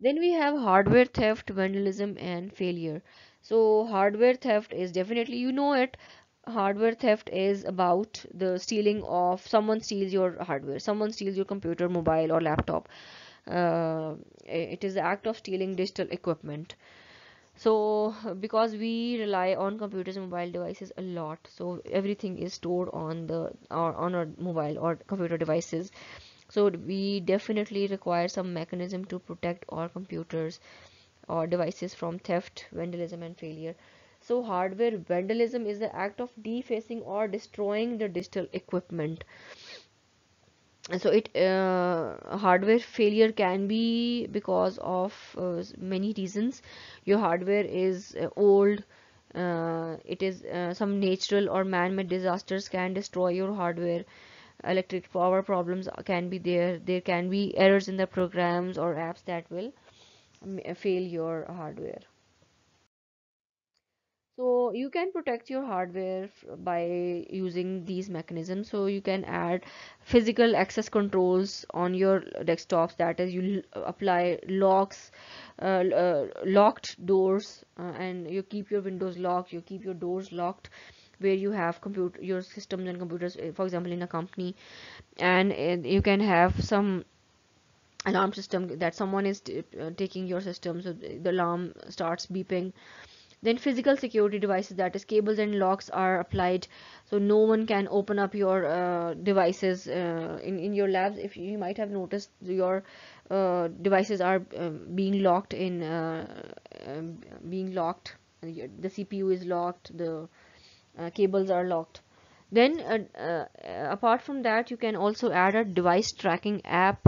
Then we have hardware theft, vandalism, and failure. So, hardware theft is definitely, you know it, hardware theft is about the stealing of someone steals your hardware, someone steals your computer, mobile, or laptop. Uh, it is the act of stealing digital equipment. So, because we rely on computers and mobile devices a lot, so everything is stored on the or on our mobile or computer devices. So we definitely require some mechanism to protect our computers or devices from theft, vandalism, and failure. So hardware vandalism is the act of defacing or destroying the digital equipment. So it uh, hardware failure can be because of uh, many reasons. Your hardware is uh, old. Uh, it is uh, some natural or man-made disasters can destroy your hardware electric power problems can be there. There can be errors in the programs or apps that will fail your hardware. So you can protect your hardware by using these mechanisms. So you can add physical access controls on your desktops. That is you apply locks uh, uh, locked doors uh, and you keep your windows locked. You keep your doors locked where you have compute your systems and computers eh, for example in a company and uh, you can have some alarm system that someone is uh, taking your system so the alarm starts beeping. Then physical security devices that is cables and locks are applied so no one can open up your uh, devices uh, in, in your labs. If you might have noticed your uh, devices are um, being locked in um, being locked. The CPU is locked the uh, cables are locked. Then uh, uh, apart from that you can also add a device tracking app.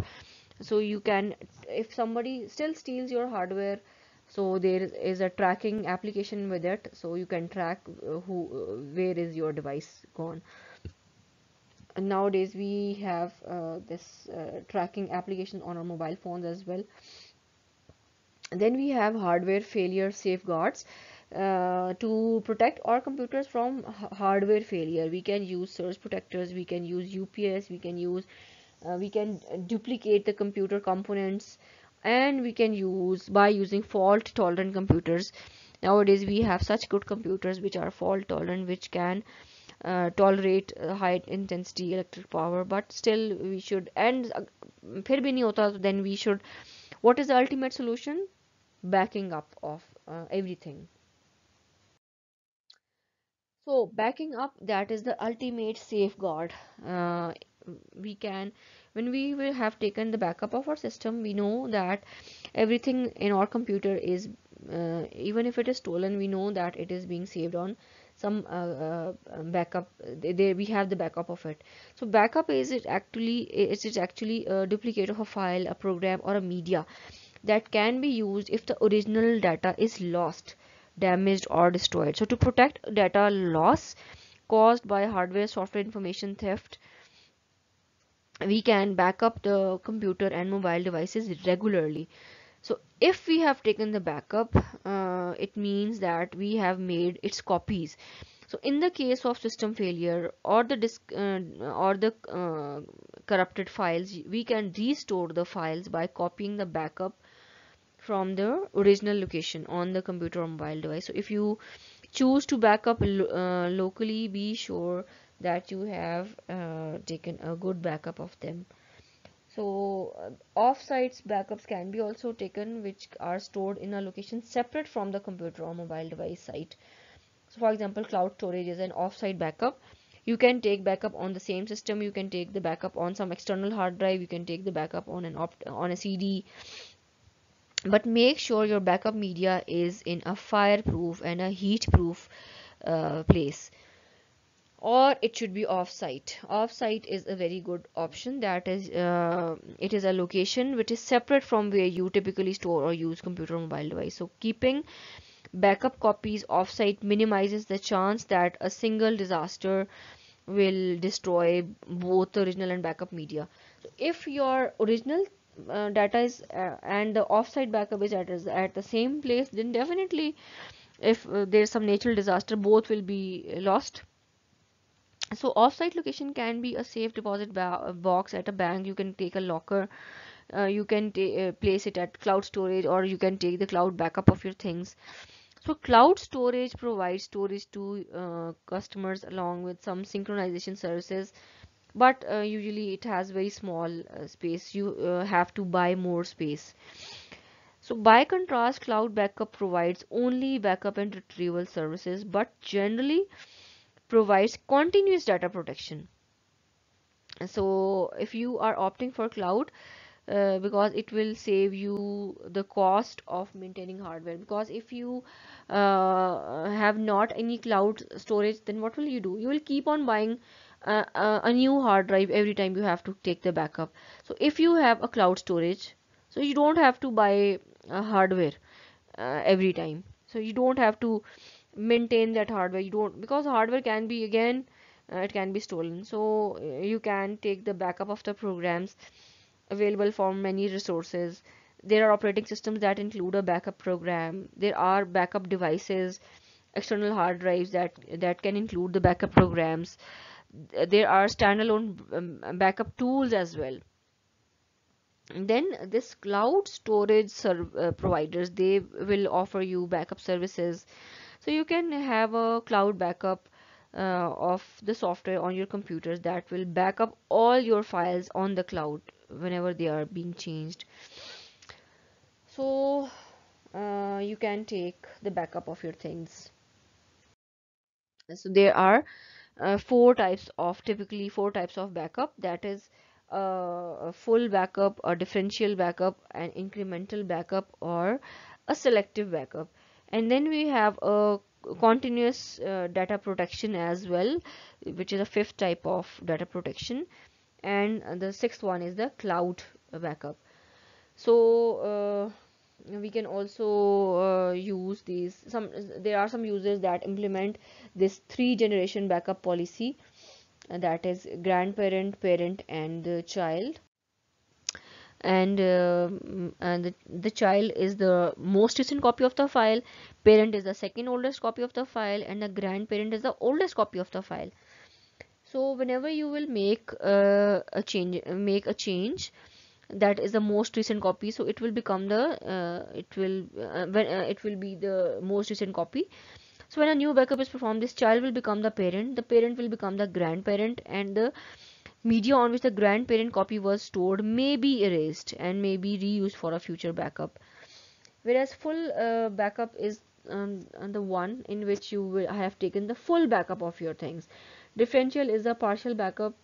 So you can if somebody still steals your hardware so there is a tracking application with it. So you can track who where is your device gone. And nowadays we have uh, this uh, tracking application on our mobile phones as well. Then we have hardware failure safeguards uh, to protect our computers from hardware failure. We can use surge protectors we can use ups we can use uh, we can duplicate the computer components and we can use by using fault tolerant computers. Nowadays we have such good computers which are fault tolerant which can uh, tolerate uh, high intensity electric power but still we should and phir bhi nahi hota then we should what is the ultimate solution? Backing up of uh, everything so backing up that is the ultimate safeguard. Uh, we can when we will have taken the backup of our system we know that everything in our computer is uh, even if it is stolen we know that it is being saved on some uh, uh, backup. There we have the backup of it. So backup is it actually it is actually a duplicate of a file a program or a media that can be used if the original data is lost damaged or destroyed. So to protect data loss caused by hardware software information theft we can back up the computer and mobile devices regularly. So if we have taken the backup uh, it means that we have made its copies. So in the case of system failure or the disk uh, or the uh, corrupted files we can restore the files by copying the backup from the original location on the computer or mobile device. So if you choose to backup uh, locally be sure that you have uh, taken a good backup of them. So uh, off-sites backups can be also taken which are stored in a location separate from the computer or mobile device site. So for example cloud storage is an off-site backup. You can take backup on the same system. You can take the backup on some external hard drive. You can take the backup on an opt on a cd but make sure your backup media is in a fireproof and a heatproof uh, place. Or it should be off-site. Off-site is a very good option. That is uh, it is a location which is separate from where you typically store or use computer or mobile device. So keeping backup copies off-site minimizes the chance that a single disaster will destroy both original and backup media. So if your original uh, data is uh, and the off-site backup is at, at the same place then definitely if uh, there's some natural disaster both will be lost. So off-site location can be a safe deposit box at a bank. You can take a locker uh, you can uh, place it at cloud storage or you can take the cloud backup of your things. So cloud storage provides storage to uh, customers along with some synchronization services but uh, usually it has very small uh, space. You uh, have to buy more space. So by contrast cloud backup provides only backup and retrieval services but generally provides continuous data protection. So if you are opting for cloud uh, because it will save you the cost of maintaining hardware. Because if you uh, have not any cloud storage then what will you do? You will keep on buying uh, a new hard drive every time you have to take the backup. So if you have a cloud storage so you don't have to buy a hardware uh, every time. So you don't have to maintain that hardware. You don't because hardware can be again uh, it can be stolen. So you can take the backup of the programs available from many resources. There are operating systems that include a backup program. There are backup devices external hard drives that that can include the backup programs there are standalone um, backup tools as well. Then this cloud storage uh, providers they will offer you backup services. So you can have a cloud backup uh, of the software on your computers that will back up all your files on the cloud whenever they are being changed. So uh, you can take the backup of your things. So there are uh, four types of typically four types of backup. That is uh, a full backup a differential backup an incremental backup or a selective backup. And then we have a continuous uh, data protection as well which is a fifth type of data protection. And the sixth one is the cloud backup. So uh, we can also uh, use these some there are some users that implement this three generation backup policy. That is grandparent parent and the child. And uh, and the, the child is the most recent copy of the file. Parent is the second oldest copy of the file. And the grandparent is the oldest copy of the file. So whenever you will make uh, a change make a change that is the most recent copy. So it will become the uh, it will uh, when uh, it will be the most recent copy. So when a new backup is performed this child will become the parent. The parent will become the grandparent and the media on which the grandparent copy was stored may be erased and may be reused for a future backup. Whereas full uh, backup is um, the one in which you will have taken the full backup of your things. Differential is a partial backup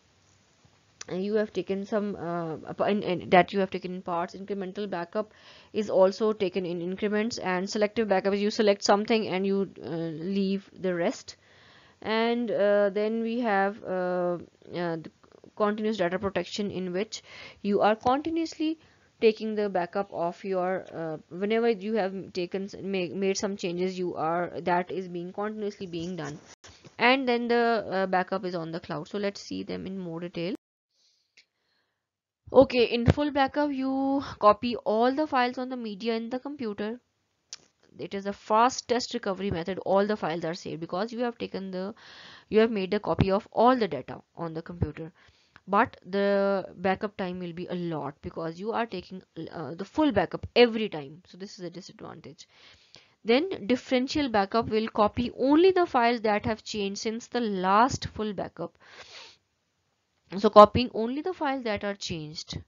you have taken some uh, in, in, that you have taken in parts incremental backup is also taken in increments and selective backup is you select something and you uh, leave the rest. And uh, then we have uh, the continuous data protection in which you are continuously taking the backup of your uh, whenever you have taken make, made some changes you are that is being continuously being done. And then the uh, backup is on the cloud. So let's see them in more detail okay in full backup you copy all the files on the media in the computer. It is a fastest recovery method. All the files are saved because you have taken the you have made a copy of all the data on the computer. But the backup time will be a lot because you are taking uh, the full backup every time. So this is a disadvantage. Then differential backup will copy only the files that have changed since the last full backup so copying only the files that are changed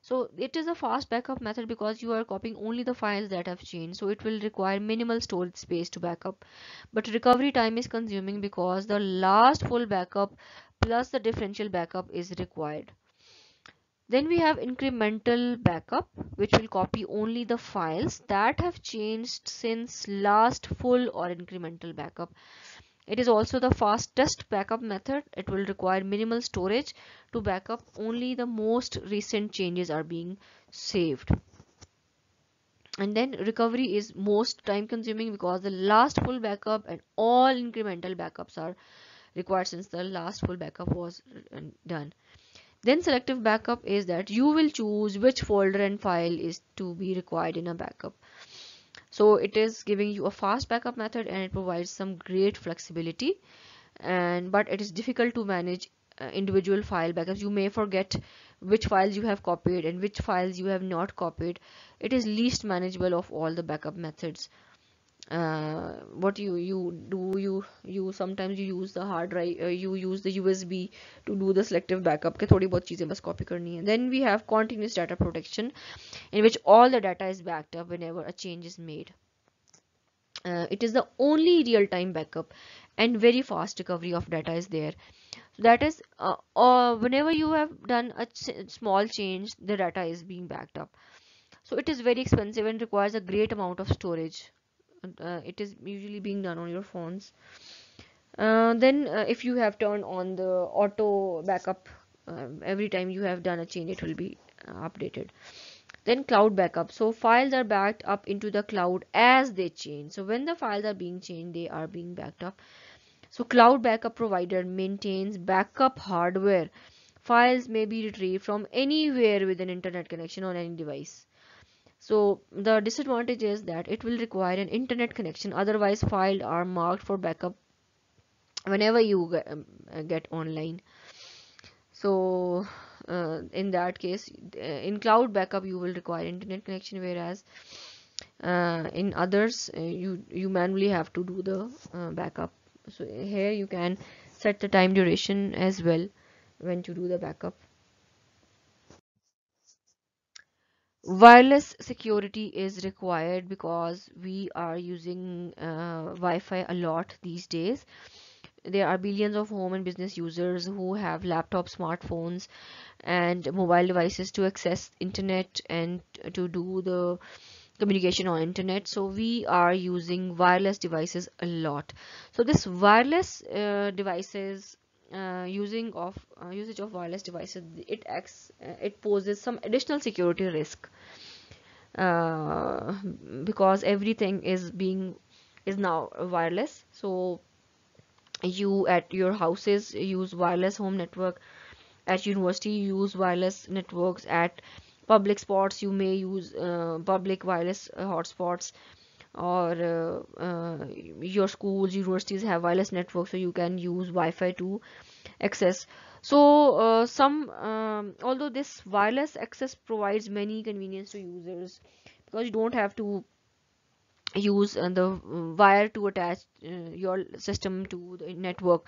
so it is a fast backup method because you are copying only the files that have changed so it will require minimal storage space to backup but recovery time is consuming because the last full backup plus the differential backup is required. Then we have incremental backup which will copy only the files that have changed since last full or incremental backup. It is also the fastest backup method. It will require minimal storage to backup only the most recent changes are being saved. And then recovery is most time consuming because the last full backup and all incremental backups are required since the last full backup was done then selective backup is that you will choose which folder and file is to be required in a backup so it is giving you a fast backup method and it provides some great flexibility. And but it is difficult to manage uh, individual file backups. You may forget which files you have copied and which files you have not copied. It is least manageable of all the backup methods uh, what you you do you you sometimes you use the hard drive uh, you use the usb to do the selective backup ke thodi bahut cheeze bas copy karni hai. Then we have continuous data protection in which all the data is backed up whenever a change is made. Uh, it is the only real time backup and very fast recovery of data is there. So that is uh, uh, whenever you have done a ch small change the data is being backed up. So it is very expensive and requires a great amount of storage uh, it is usually being done on your phones. Uh, then uh, if you have turned on the auto backup uh, every time you have done a change it will be uh, updated. Then cloud backup. So files are backed up into the cloud as they change. So when the files are being changed they are being backed up. So cloud backup provider maintains backup hardware. Files may be retrieved from anywhere with an internet connection on any device so the disadvantage is that it will require an internet connection. Otherwise files are marked for backup whenever you get, um, get online. So uh, in that case uh, in cloud backup you will require internet connection whereas uh, in others uh, you you manually have to do the uh, backup. So here you can set the time duration as well when to do the backup wireless security is required because we are using uh, Wi-Fi a lot these days. There are billions of home and business users who have laptops smartphones and mobile devices to access internet and to do the communication on internet. So we are using wireless devices a lot. So this wireless uh, devices uh, using of uh, usage of wireless devices it acts uh, it poses some additional security risk. Uh, because everything is being is now wireless. So you at your houses use wireless home network. At university you use wireless networks. At public spots you may use uh, public wireless hotspots or uh, your schools universities have wireless networks so you can use Wi-Fi to access. So uh, some um, although this wireless access provides many convenience to users because you don't have to use uh, the wire to attach uh, your system to the network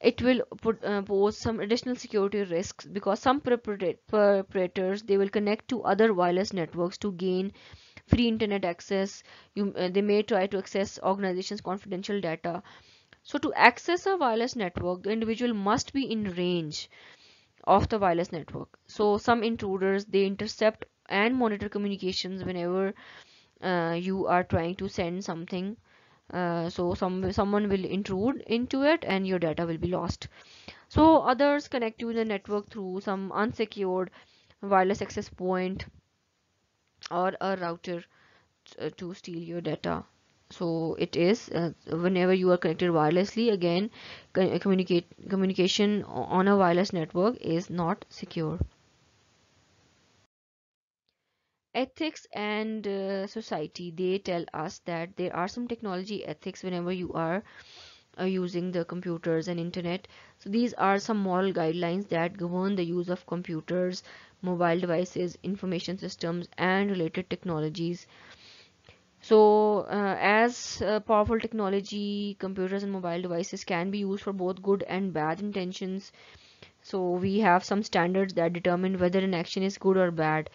it will put, uh, pose some additional security risks because some perpetrators they will connect to other wireless networks to gain free internet access you, uh, they may try to access organizations confidential data. So to access a wireless network the individual must be in range of the wireless network. So some intruders they intercept and monitor communications whenever uh, you are trying to send something. Uh, so some someone will intrude into it and your data will be lost. So others connect to the network through some unsecured wireless access point or a router uh, to steal your data. So it is uh, whenever you are connected wirelessly again communicate communication on a wireless network is not secure. Ethics and uh, society they tell us that there are some technology ethics whenever you are uh, using the computers and internet. So these are some moral guidelines that govern the use of computers mobile devices information systems and related technologies. So uh, as uh, powerful technology computers and mobile devices can be used for both good and bad intentions. So we have some standards that determine whether an action is good or bad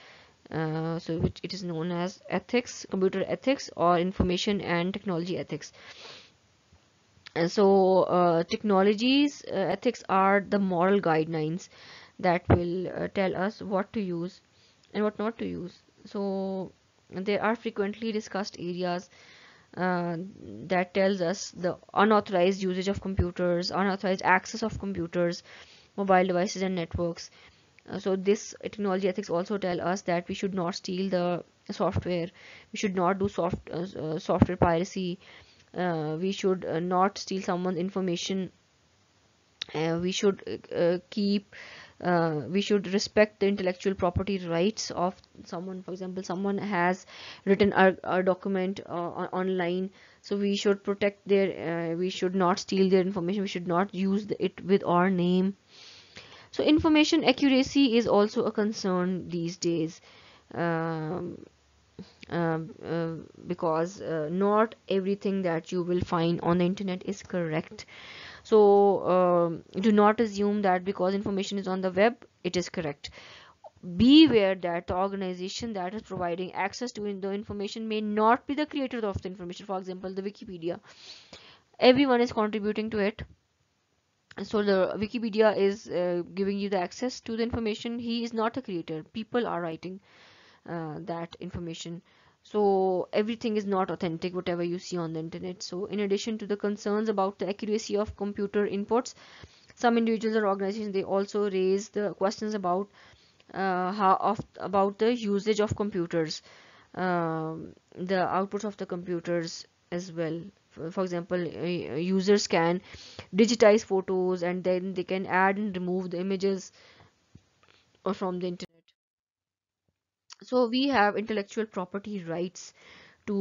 uh, so which it is known as ethics computer ethics or information and technology ethics so uh, technologies uh, ethics are the moral guidelines that will uh, tell us what to use and what not to use. So there are frequently discussed areas uh, that tells us the unauthorized usage of computers unauthorized access of computers mobile devices and networks. Uh, so this technology ethics also tell us that we should not steal the software. We should not do soft uh, software piracy we should not steal someone's information. We should keep uh, we should respect the intellectual property rights of someone. For example someone has written a, document uh, online so we should protect their uh, we should not steal their information. We should not use it with our name. So information accuracy is also a concern these days. Um, uh, uh, because uh, not everything that you will find on the internet is correct. So um, do not assume that because information is on the web it is correct. Be aware that the organization that is providing access to the information may not be the creator of the information. For example the wikipedia. Everyone is contributing to it. So the wikipedia is uh, giving you the access to the information. He is not a creator. People are writing uh, that information so everything is not authentic whatever you see on the internet. So in addition to the concerns about the accuracy of computer inputs some individuals or organizations they also raise the questions about uh, how of about the usage of computers um, the outputs of the computers as well. For, for example uh, users can digitize photos and then they can add and remove the images from the internet so we have intellectual property rights to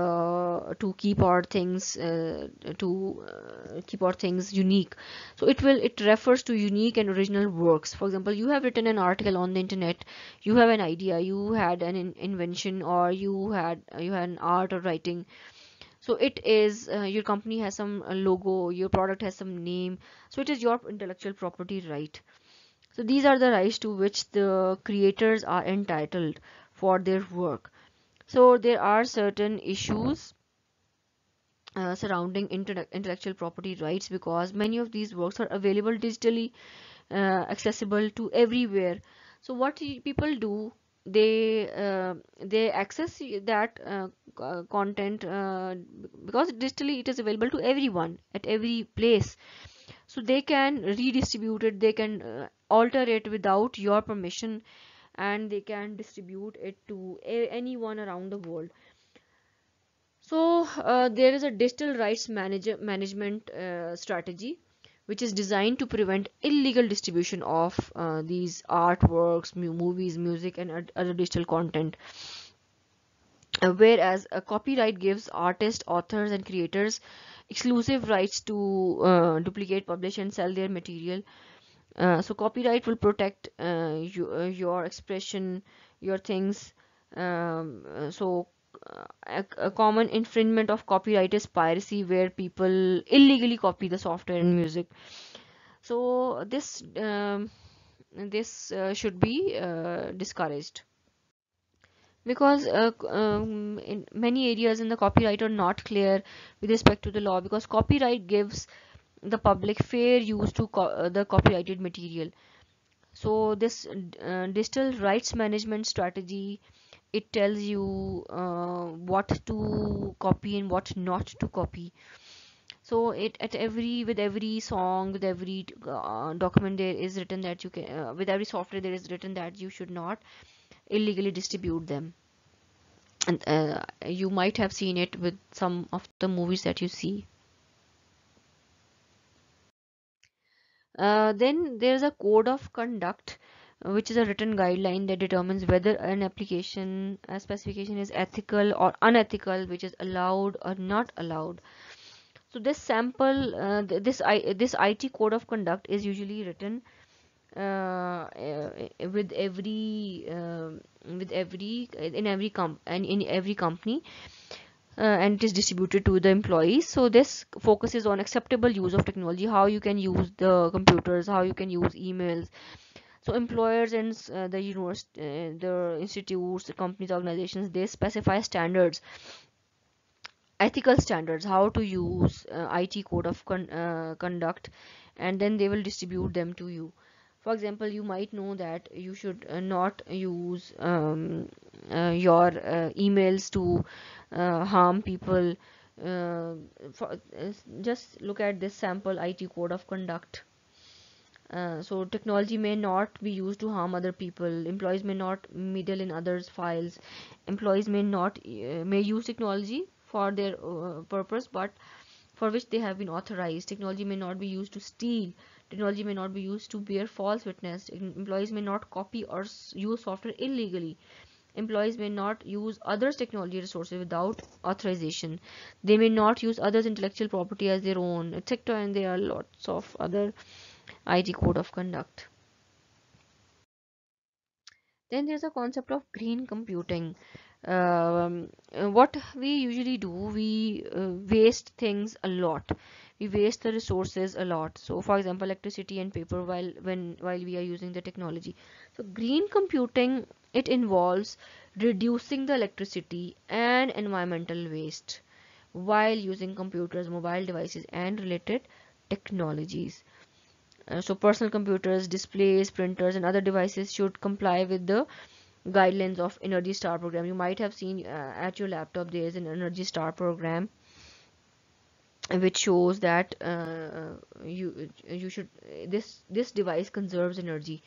uh, to keep our things uh, to uh, keep our things unique. So it will it refers to unique and original works. For example you have written an article on the internet. You have an idea. You had an in invention or you had you had an art or writing. So it is uh, your company has some logo your product has some name. So it is your intellectual property right so these are the rights to which the creators are entitled for their work. So there are certain issues uh, surrounding intellectual property rights because many of these works are available digitally uh, accessible to everywhere. So what people do they uh, they access that uh, content uh, because digitally it is available to everyone at every place. So they can redistribute it they can uh, alter it without your permission and they can distribute it to anyone around the world. So uh, there is a digital rights manager management uh, strategy which is designed to prevent illegal distribution of uh, these artworks movies music and other digital content. Uh, whereas a copyright gives artists authors and creators exclusive rights to uh, duplicate publish and sell their material uh, so copyright will protect uh, you, uh, your expression your things. Um, uh, so uh, a, a, common infringement of copyright is piracy where people illegally copy the software and music. So this um, this should be discouraged. Because uh, um, in many areas in the copyright are not clear with respect to the law because copyright gives the public fair use to co uh, the copyrighted material. So this uh, digital rights management strategy it tells you uh, what to copy and what not to copy. So it at every with every song with every uh, document there is written that you can uh, with every software there is written that you should not illegally distribute them. And uh, you might have seen it with some of the movies that you see Uh, then there is a code of conduct uh, which is a written guideline that determines whether an application a specification is ethical or unethical which is allowed or not allowed. So this sample uh, this I, this IT code of conduct is usually written uh, uh with every uh, with every in every comp and in every company and it is distributed to the employees. So this focuses on acceptable use of technology how you can use the computers how you can use emails. So employers and uh, the university uh, the institutes the companies organizations they specify standards ethical standards how to use uh, IT code of con uh, conduct and then they will distribute them to you. For example you might know that you should uh, not use um, uh, your uh, emails to uh, harm people uh, for, uh, just look at this sample IT code of conduct. So technology may not be used to harm other people. Employees may not meddle in others files. Employees may not may use technology for their purpose but for which they have been authorized. Technology may not be used to steal. Technology may not be used to bear false witness. Employees may not copy or use software illegally employees may not use others technology resources without authorization. They may not use others intellectual property as their own etc and there are lots of other IT code of conduct. Then there's a concept of green computing. Um, what we usually do we uh, waste things a lot we waste the resources a lot. So for example electricity and paper while when while we are using the technology. So green computing it involves reducing the electricity and environmental waste while using computers mobile devices and related technologies. Uh, so personal computers displays printers and other devices should comply with the guidelines of Energy Star program. You might have seen uh, at your laptop there is an Energy Star program which shows that uh, you you should this this device conserves energy.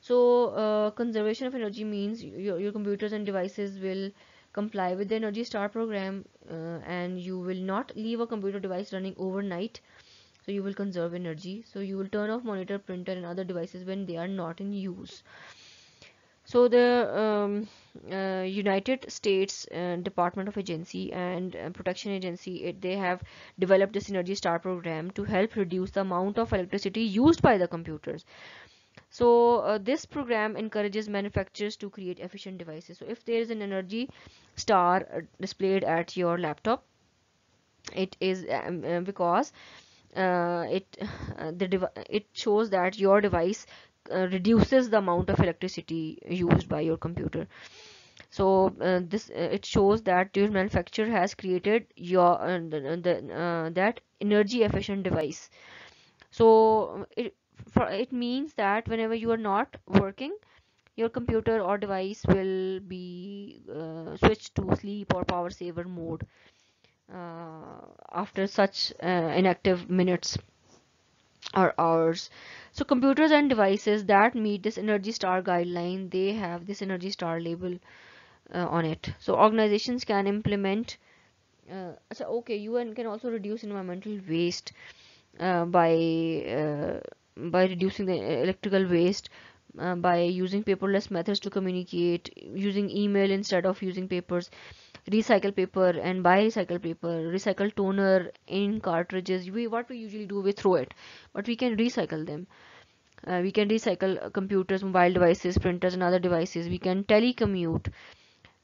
So uh, conservation of energy means your, your computers and devices will comply with the Energy Star program uh, and you will not leave a computer device running overnight. So you will conserve energy. So you will turn off monitor printer and other devices when they are not in use so the um, uh, United States uh, Department of Agency and uh, Protection Agency, it, they have developed this Energy Star program to help reduce the amount of electricity used by the computers. So uh, this program encourages manufacturers to create efficient devices. So if there is an Energy Star uh, displayed at your laptop, it is um, uh, because it the it shows that your device uh, reduces the amount of electricity used by your computer. So uh, this uh, it shows that your manufacturer has created your uh, the, uh, that energy efficient device. So it for, it means that whenever you are not working your computer or device will be uh, switched to sleep or power saver mode after such inactive minutes or hours so computers and devices that meet this Energy Star guideline, they have this Energy Star label uh, on it. So organizations can implement, uh, so okay, UN can also reduce environmental waste uh, by uh, by reducing the electrical waste uh, by using paperless methods to communicate, using email instead of using papers recycle paper and buy recycle paper recycle toner in cartridges. We what we usually do we throw it but we can recycle them. Uh, we can recycle computers mobile devices printers and other devices. We can telecommute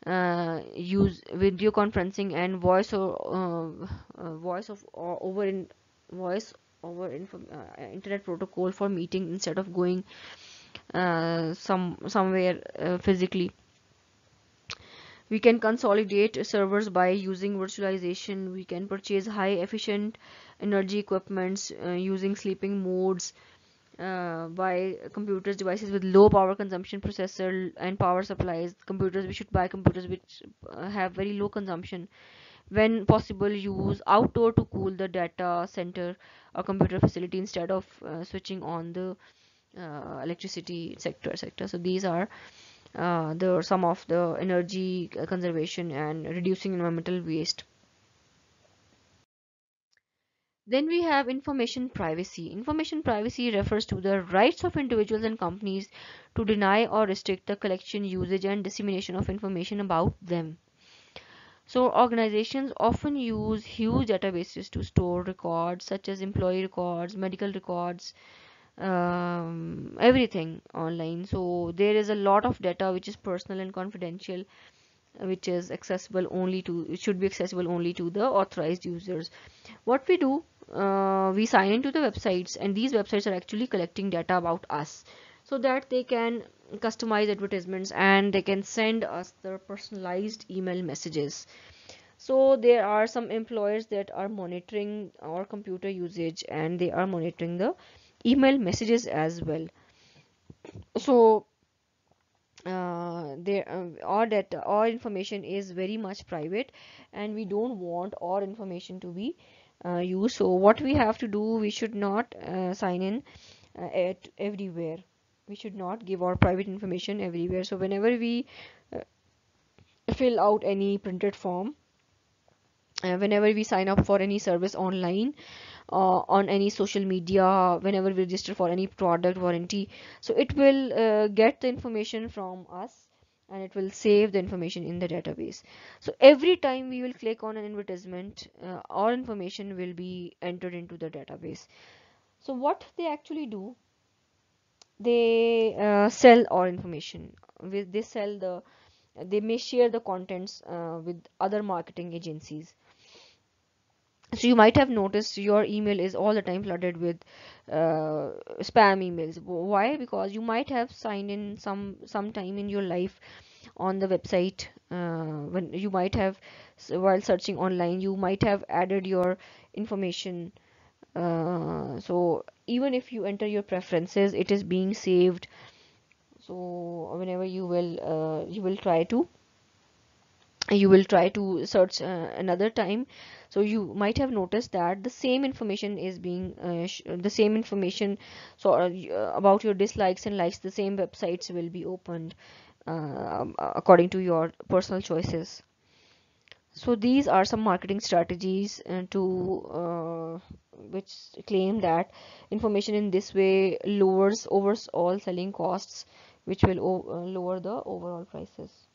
uh, use video conferencing and voice or uh, uh voice of or over in voice over uh, internet protocol for meeting instead of going uh, some somewhere physically we can consolidate servers by using virtualization. We can purchase high efficient energy equipments uh, using sleeping modes uh, by computers devices with low power consumption processor and power supplies. Computers we should buy computers which uh, have very low consumption. When possible use outdoor to cool the data center or computer facility instead of uh, switching on the uh, electricity sector sector. So these are uh, the some of the energy conservation and reducing environmental waste then we have information privacy. Information privacy refers to the rights of individuals and companies to deny or restrict the collection, usage, and dissemination of information about them. So organizations often use huge databases to store records such as employee records, medical records, um, everything online. So there is a lot of data which is personal and confidential which is accessible only to it should be accessible only to the authorized users. What we do uh, we sign into the websites and these websites are actually collecting data about us so that they can customize advertisements and they can send us their personalized email messages. So there are some employers that are monitoring our computer usage and they are monitoring the email messages as well. So uh, there uh, all data all information is very much private and we don't want all information to be uh, used. So what we have to do we should not uh, sign in uh, at everywhere. We should not give our private information everywhere. So whenever we uh, fill out any printed form whenever we sign up for any service online uh, on any social media whenever we register for any product warranty. So it will uh, get the information from us and it will save the information in the database. So every time we will click on an advertisement uh, all information will be entered into the database. So what they actually do they uh, sell our information. With they sell the they may share the contents uh, with other marketing agencies so you might have noticed your email is all the time flooded with uh, spam emails. Why? Because you might have signed in some some time in your life on the website uh, when you might have while searching online you might have added your information. Uh, so even if you enter your preferences it is being saved. So whenever you will uh, you will try to you will try to search uh, another time. So you might have noticed that the same information is being uh, the same information so uh, uh, about your dislikes and likes the same websites will be opened uh, according to your personal choices. So these are some marketing strategies uh, to which claim that information in this way lowers overall selling costs which will lower the overall prices